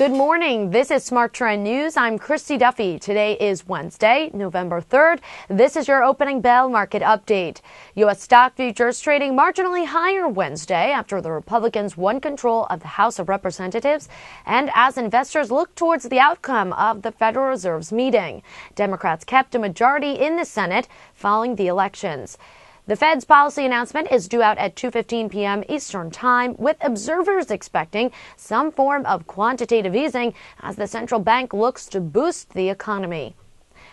Good morning. This is SmarTrend News. I'm Christy Duffy. Today is Wednesday, November 3rd. This is your opening bell market update. U.S. stock futures trading marginally higher Wednesday after the Republicans won control of the House of Representatives and as investors look towards the outcome of the Federal Reserve's meeting. Democrats kept a majority in the Senate following the elections. The Fed's policy announcement is due out at 2:15 p.m. Eastern Time, with observers expecting some form of quantitative easing as the central bank looks to boost the economy.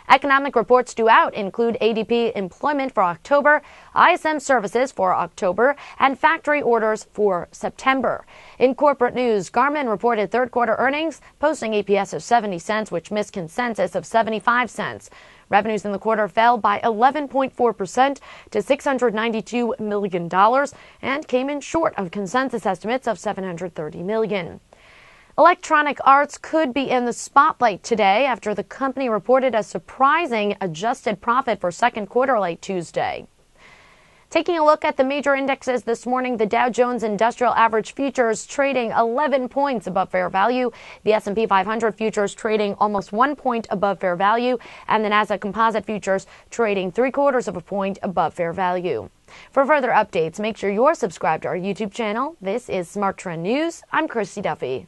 Economic reports due out include ADP employment for October, ISM services for October, and factory orders for September. In corporate news, Garmin reported third quarter earnings, posting EPS of 70 cents, which missed consensus of 75 cents. Revenues in the quarter fell by 11.4% to $692 million and came in short of consensus estimates of $730 million. Electronic Arts could be in the spotlight today after the company reported a surprising adjusted profit for second quarter late Tuesday. Taking a look at the major indexes this morning, the Dow Jones Industrial Average futures trading 11 points above fair value, the S&P 500 futures trading almost 1 point above fair value, and the Nasdaq Composite futures trading 3 quarters of a point above fair value. For further updates, make sure you're subscribed to our YouTube channel. This is SmarTrend News. I'm Christy Duffy.